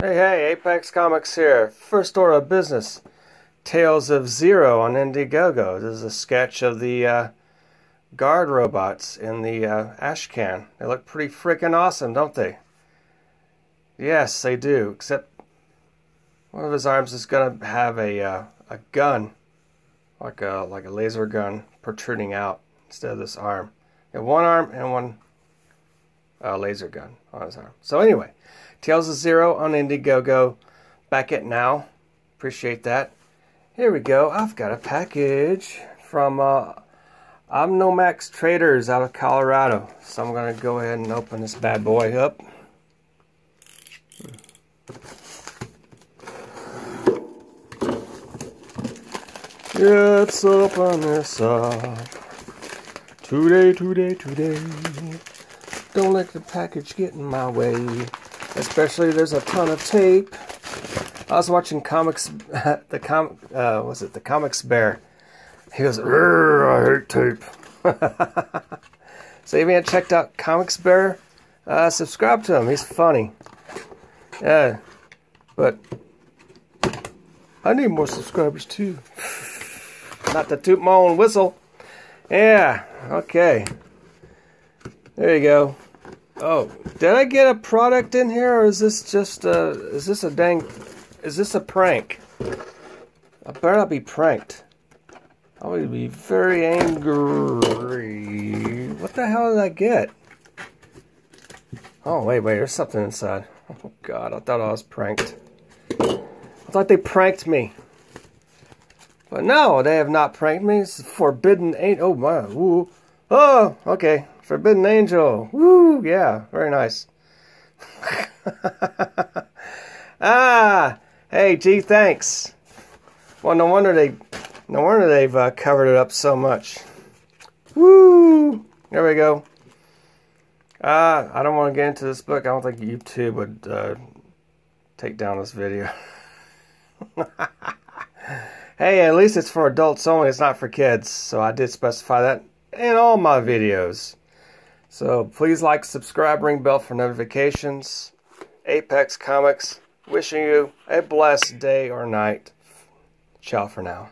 Hey, hey, Apex Comix here. First order of business. Tales of Zero on Indiegogo. This is a sketch of the uh, guard robots in the uh, ashcan. They look pretty freaking awesome, don't they? Yes, they do. Except one of his arms is going to have a uh, a gun, like a like a laser gun protruding out instead of this arm. one arm and one uh, laser gun on his arm. So anyway, Tales of Zero on Indiegogo. Back it now. Appreciate that. Here we go. I've got a package from uh, Omnomax Traders out of Colorado. So I'm going to go ahead and open this bad boy up. Let's open this up. Today, today, today. Don't let the package get in my way. Especially there's a ton of tape. I was watching comics, the com, uh, was it the comics bear? He goes, I hate tape. so if you haven't checked out Comics Bear, uh, subscribe to him. He's funny. Yeah, but I need more subscribers too. Not to toot my own whistle. Yeah, okay. There you go. Oh, did I get a product in here, or is this just a, is this a dang, is this a prank? I better not be pranked. I would be very angry. What the hell did I get? Oh, wait, wait, there's something inside. Oh, God, I thought I was pranked. I thought they pranked me. But no, they have not pranked me. It's forbidden ain't. Oh, my. Ooh. Oh, okay. Forbidden Angel. Woo, yeah, very nice. ah, hey, gee, thanks. Well, no wonder they, no wonder they've uh, covered it up so much. Woo! There we go. Uh, I don't want to get into this book. I don't think YouTube would uh, take down this video. hey, at least it's for adults only. It's not for kids. So I did specify that in all my videos. So please like, subscribe, ring bell for notifications. Apex Comix, wishing you a blessed day or night. Ciao for now.